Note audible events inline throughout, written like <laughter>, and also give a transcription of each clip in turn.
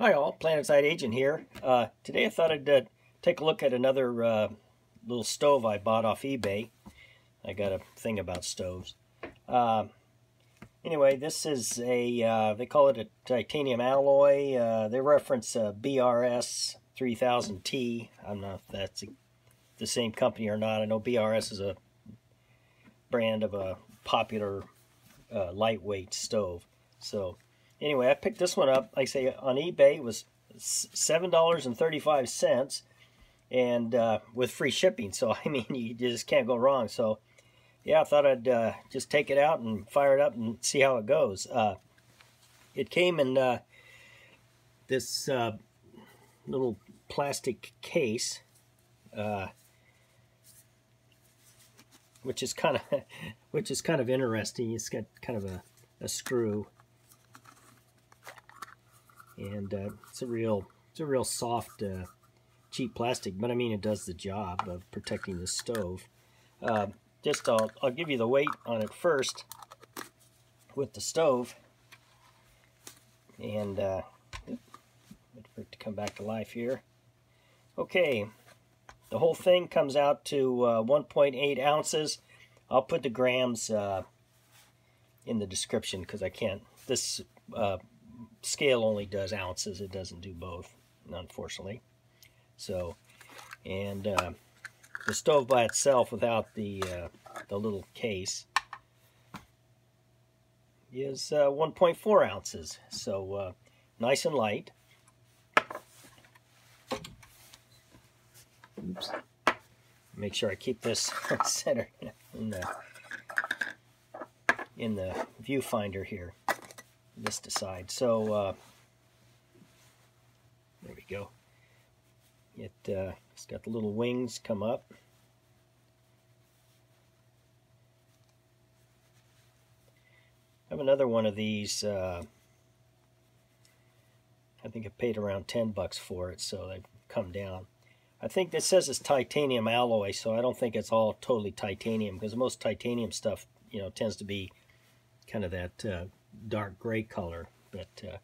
Hi all, PlanetSide Agent here. Uh, today I thought I'd uh, take a look at another uh, little stove I bought off eBay. I got a thing about stoves. Uh, anyway, this is a, uh, they call it a titanium alloy. Uh, they reference BRS 3000T. I don't know if that's the same company or not. I know BRS is a brand of a popular lightweight stove. So anyway, I picked this one up. Like I say, on eBay, it was $7.35 and uh, with free shipping. So, <laughs> I mean, you just can't go wrong. So, yeah, I thought I'd uh, just take it out and fire it up and see how it goes. Uh, it came in uh, this uh, little plastic case, uh, which is kind of <laughs> which is kind of interesting. It's got kind of a, a screw and uh, it's a real it's a real soft uh, cheap plastic but I mean it does the job of protecting the stove. Uh, just I'll, I'll give you the weight on it first with the stove. And uh, for it to come back to life here. Okay. The whole thing comes out to uh, 1.8 ounces. I'll put the grams uh, in the description because I can't this uh, scale only does ounces. It doesn't do both, unfortunately. So, and uh, the stove by itself without the, uh, the little case is uh, 1.4 ounces. So, uh, nice and light. Oops. Make sure I keep this <laughs> centered in the in the viewfinder here this side. So uh, there we go. It, uh, it's got the little wings come up. I have another one of these. Uh, I think I paid around 10 bucks for it, so they've come down. I think this says it's titanium alloy, so I don't think it's all totally titanium, because most titanium stuff, you know, tends to be kind of that uh, dark gray color. But, uh,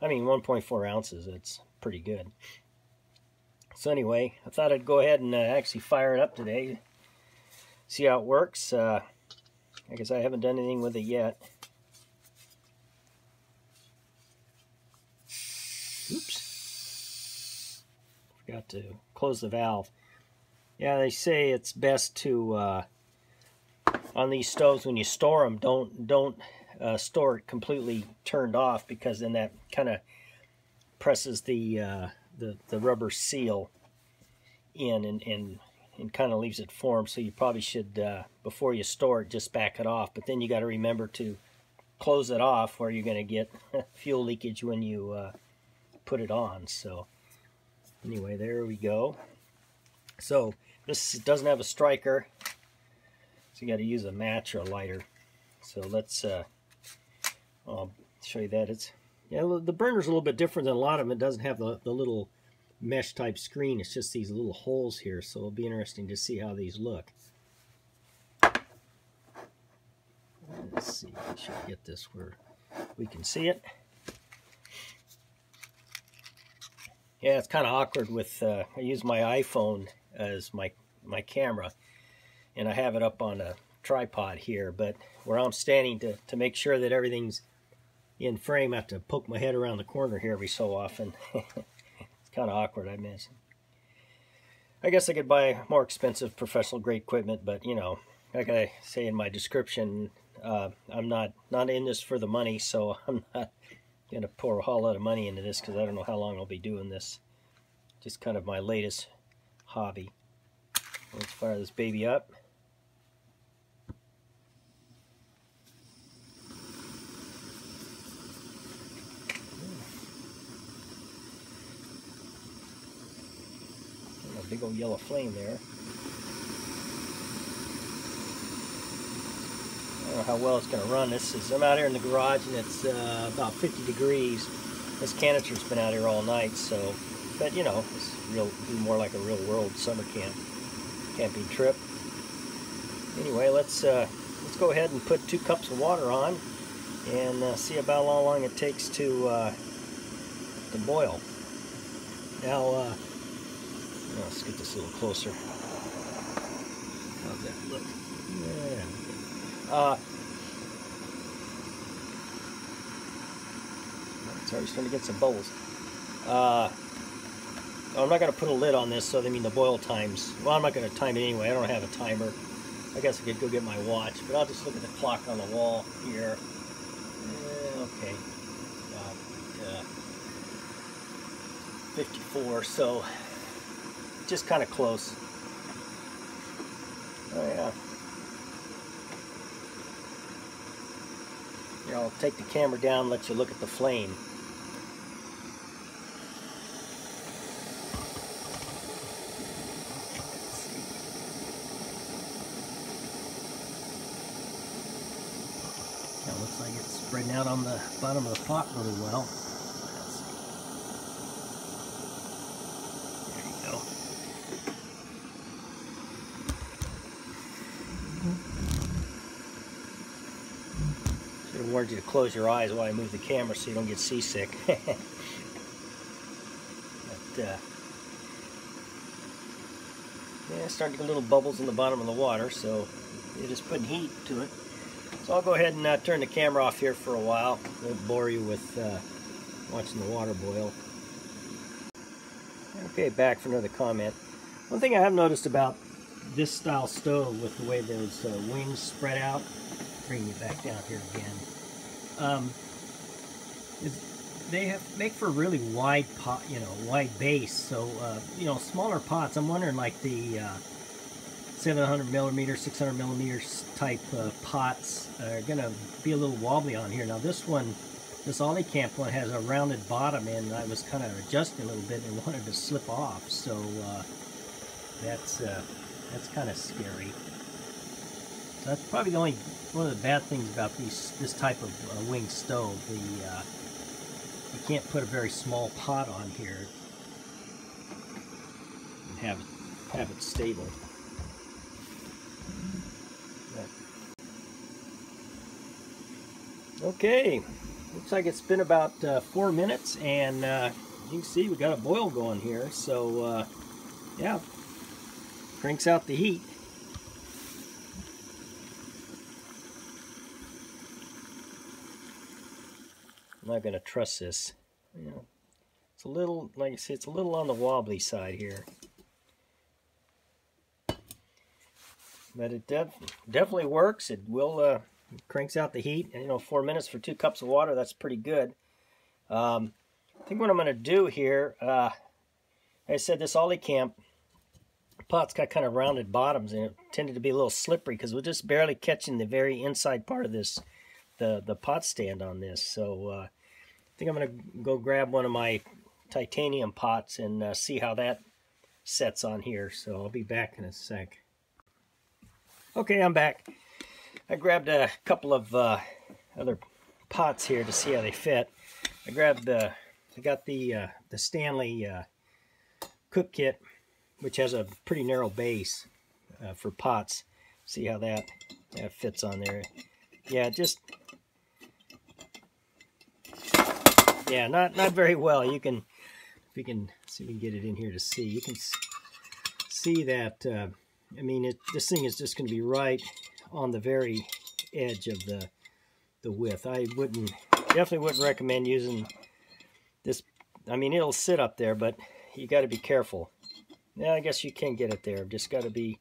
I mean, 1.4 ounces, it's pretty good. So anyway, I thought I'd go ahead and uh, actually fire it up today. See how it works. Uh, I guess I haven't done anything with it yet. Oops. Forgot to close the valve. Yeah, they say it's best to, uh, on these stoves, when you store them, don't, don't uh, store it completely turned off because then that kind of presses the, uh, the the rubber seal in and, and, and kind of leaves it formed. So you probably should, uh, before you store it, just back it off. But then you got to remember to close it off or you're going to get <laughs> fuel leakage when you uh, put it on. So anyway, there we go. So this doesn't have a striker, so you got to use a match or a lighter. So let's uh, I'll show you that. It's yeah, the burner's a little bit different than a lot of them. It doesn't have the, the little mesh type screen. It's just these little holes here. So it'll be interesting to see how these look. Let's see. I should get this where we can see it. Yeah, it's kind of awkward with, uh, I use my iPhone as my, my camera, and I have it up on a tripod here, but where I'm standing to, to make sure that everything's in frame. I have to poke my head around the corner here every so often. <laughs> it's kind of awkward, I miss. I guess I could buy more expensive professional grade equipment, but you know, like I say in my description, uh, I'm not not in this for the money, so <laughs> I'm not gonna pour a whole lot of money into this because I don't know how long I'll be doing this. Just kind of my latest hobby. Let's fire this baby up. Yellow flame there. I don't know how well it's going to run. This is I'm out here in the garage and it's uh, about 50 degrees. This canister's been out here all night, so but you know it's real be more like a real world summer camp camping trip. Anyway, let's uh, let's go ahead and put two cups of water on and uh, see about how long it takes to uh, to boil. Now, uh, let's get this a little closer. How's that look? Yeah. Uh, it's already starting to get some bubbles. Uh, I'm not going to put a lid on this, so I mean the boil times. Well, I'm not going to time it anyway. I don't have a timer. I guess I could go get my watch, but I'll just look at the clock on the wall here. Eh, okay. Uh, 54, so just kind of close. Oh yeah. Here, I'll take the camera down, let you look at the flame. Now looks like it's spreading out on the bottom of the pot really well. Warned you to close your eyes while I move the camera so you don't get seasick. <laughs> but, uh, yeah, starting to get little bubbles in the bottom of the water, so you're just putting heat to it. So I'll go ahead and uh, turn the camera off here for a while. Won't bore you with uh, watching the water boil. Okay, back for another comment. One thing I have noticed about this style stove with the way those uh, wings spread out, bring you back down here again, um, is they have make for a really wide pot, you know, wide base. So uh, you know, smaller pots. I'm wondering like the uh, 700 millimeter, 600 millimeter type uh, pots are going to be a little wobbly on here. Now this one, this Olicamp one has a rounded bottom and I was kind of adjusting a little bit and <laughs> wanted to slip off. So uh, that's uh, that's kind of scary. That's probably the only one of the bad things about these this type of uh, wing stove. The uh, you can't put a very small pot on here and have it have it stable. Okay, looks like it's been about uh, four minutes, and uh, you can see we got a boil going here. So, uh, yeah, cranks out the heat. Not going to trust this. It's a little, like I said, it's a little on the wobbly side here. But it def definitely works. It will uh, cranks out the heat. And, you know, four minutes for two cups of water, that's pretty good. Um, I think what I'm going to do here, uh, like I said, this Olicamp pot's got kind of rounded bottoms and it tended to be a little slippery because we're just barely catching the very inside part of this, the, the pot stand on this. So uh, I think I'm going to go grab one of my titanium pots and uh, see how that sets on here. So I'll be back in a sec. Okay, I'm back. I grabbed a couple of uh, other pots here to see how they fit. I grabbed the, I got the uh, the Stanley uh, cook kit, which has a pretty narrow base uh, for pots. See how that that fits on there. Yeah, just yeah, not not very well. You can if you can see we can get it in here to see. You can see that. Uh, I mean, it, this thing is just going to be right on the very edge of the the width. I wouldn't definitely wouldn't recommend using this. I mean, it'll sit up there, but you got to be careful. Yeah, I guess you can get it there. Just got to be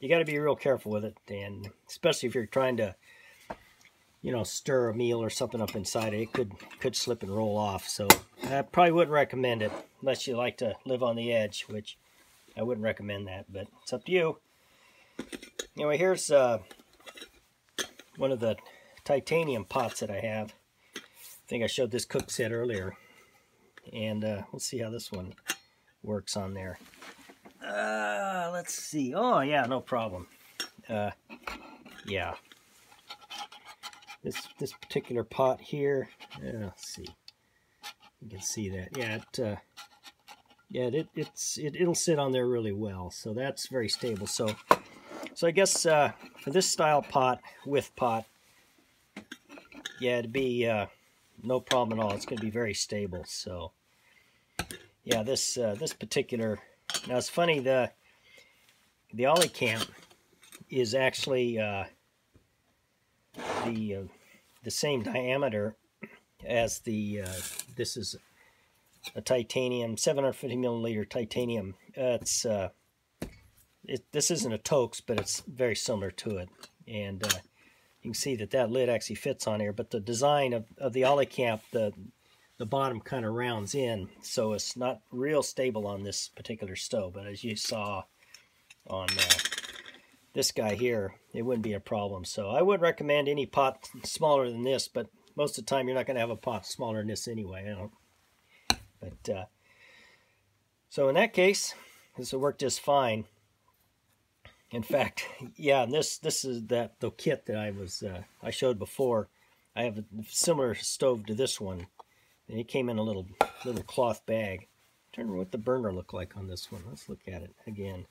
you got to be real careful with it, and especially if you're trying to you know stir a meal or something up inside it, it could could slip and roll off. So I probably wouldn't recommend it unless you like to live on the edge, which I wouldn't recommend that, but it's up to you. Anyway, here's uh, one of the titanium pots that I have. I think I showed this cook set earlier. And uh, we'll see how this one works on there. Uh, let's see. Oh, yeah, no problem. Uh, yeah. This this particular pot here, uh, let's see. You can see that. Yeah, it, uh, yeah, it, it's it, it'll sit on there really well. So that's very stable. So so I guess uh, for this style pot, with pot, yeah, it'd be uh, no problem at all. It's going to be very stable. So yeah, this uh, this particular now it's funny the the Olicamp is actually uh, the uh, the same diameter as the uh, this is a titanium 750 milliliter titanium. Uh, it's it, this isn't a Toaks, but it's very similar to it, and uh, you can see that that lid actually fits on here. But the design of, of the Olicamp, the the bottom kind of rounds in, so it's not real stable on this particular stove. But as you saw on uh, this guy here, it wouldn't be a problem. So I would recommend any pot smaller than this, but most of the time you're not going to have a pot smaller than this anyway. I don't. But uh, so in that case, this will work just fine. In fact, <laughs> yeah, this this is that the kit that I was uh, I showed before. I have a similar stove to this one, and it came in a little little cloth bag. To what the burner looked like on this one. Let's look at it again.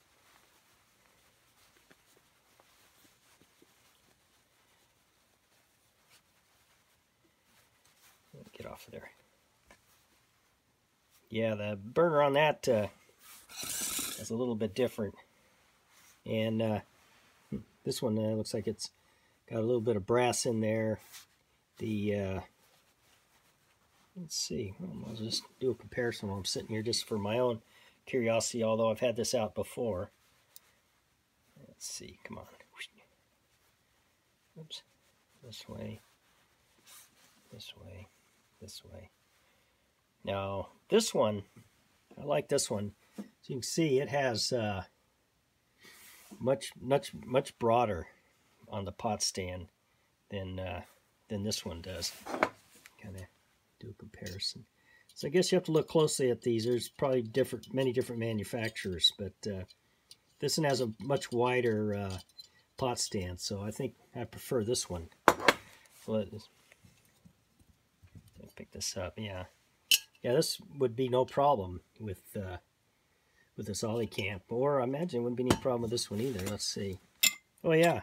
Get off of there. Yeah, the burner on that uh, is a little bit different. And uh, this one uh, looks like it's got a little bit of brass in there. The uh, let's see, I'll just do a comparison while I'm sitting here just for my own curiosity, although I've had this out before. Let's see, come on. Oops, this way, this way, this way. Now, this one, I like this one. As you can see, it has uh, much much much broader on the pot stand than uh, than this one does. Kind of do a comparison. So I guess you have to look closely at these. There's probably different many different manufacturers, but uh, this one has a much wider uh, pot stand, so I think I prefer this one. Let pick this up. Yeah, yeah, this would be no problem with uh, with this Olicamp, or I imagine it wouldn't be any problem with this one either. Let's see. Oh yeah,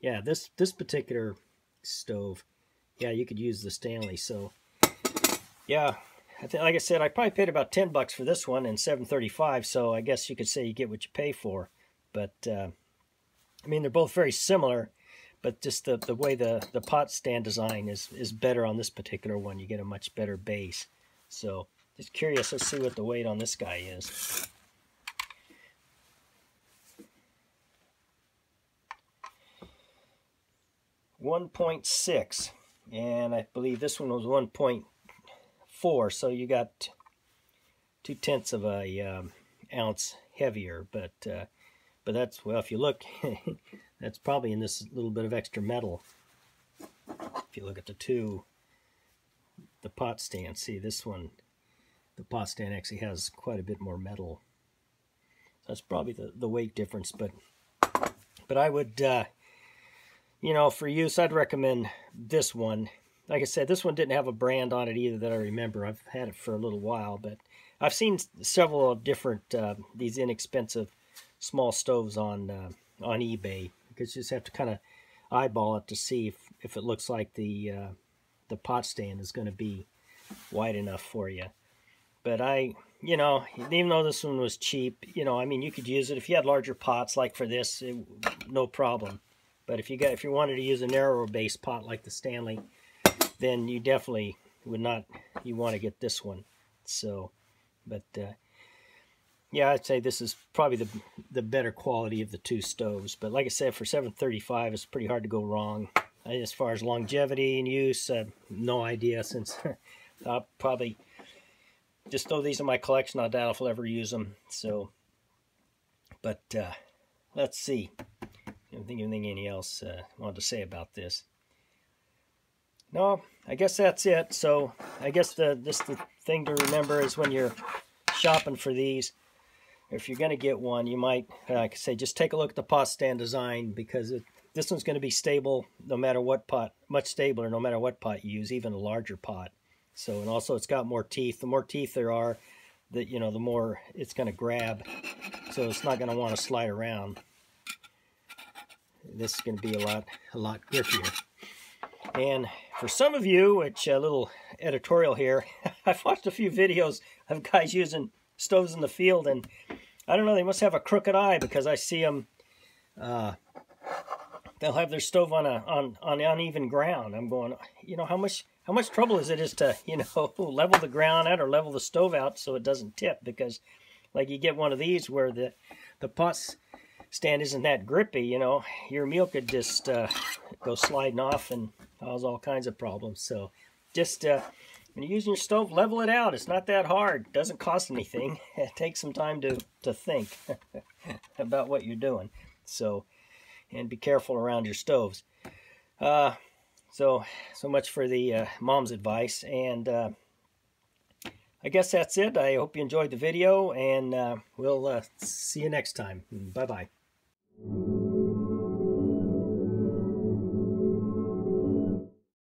yeah. This this particular stove, yeah, you could use the Stanley. So yeah, I think like I said, I probably paid about ten bucks for this one and seven thirty five. So I guess you could say you get what you pay for. But uh, I mean, they're both very similar, but just the the way the the pot stand design is is better on this particular one. You get a much better base. So just curious. Let's see what the weight on this guy is. 1.6 and I believe this one was 1.4 so you got two tenths of a um, ounce heavier but uh, but that's well if you look <laughs> that's probably in this little bit of extra metal if you look at the two the pot stand see this one the pot stand actually has quite a bit more metal that's probably the, the weight difference but but I would uh, you know, for use, I'd recommend this one. Like I said, this one didn't have a brand on it either that I remember. I've had it for a little while, but I've seen several different uh, these inexpensive small stoves on uh, on eBay. Because you just have to kind of eyeball it to see if, if it looks like the uh, the pot stand is going to be wide enough for you. But I, you know, even though this one was cheap, you know, I mean, you could use it if you had larger pots like for this, it, no problem. But if you got if you wanted to use a narrower base pot like the Stanley, then you definitely would not you want to get this one. So, but uh, yeah, I'd say this is probably the the better quality of the two stoves. But like I said, for 735, it's pretty hard to go wrong. As far as longevity and use, uh, no idea since <laughs> I'll probably just throw these in my collection. I doubt if I'll ever use them. So, but uh, let's see. I don't think anything else uh, wanted to say about this. No, I guess that's it. So I guess the this the thing to remember is when you're shopping for these, if you're going to get one, you might, uh, like I say, just take a look at the pot stand design because it, this one's going to be stable no matter what pot, much stabler no matter what pot you use, even a larger pot. So, and also it's got more teeth. The more teeth there are, the, you know, the more it's going to grab. So it's not going to want to slide around this is going to be a lot, a lot grippier. And for some of you, which a little editorial here, <laughs> I've watched a few videos of guys using stoves in the field, and I don't know, they must have a crooked eye because I see them, uh, they'll have their stove on a on, on uneven ground. I'm going, you know, how much how much trouble is it is to, <laughs> you know, level the ground out or level the stove out so it doesn't tip because like you get one of these where the, the pot stand isn't that grippy, you know, your meal could just uh, go sliding off and cause all kinds of problems. So just uh, when you're using your stove, level it out. It's not that hard. It doesn't cost anything. <laughs> It takes some time to, to think <laughs> about what you're doing. So, and be careful around your stoves. Uh, so, so much for the uh, mom's advice. And uh, I guess that's it. I hope you enjoyed the video, and uh, we'll uh, see you next time. Bye-bye.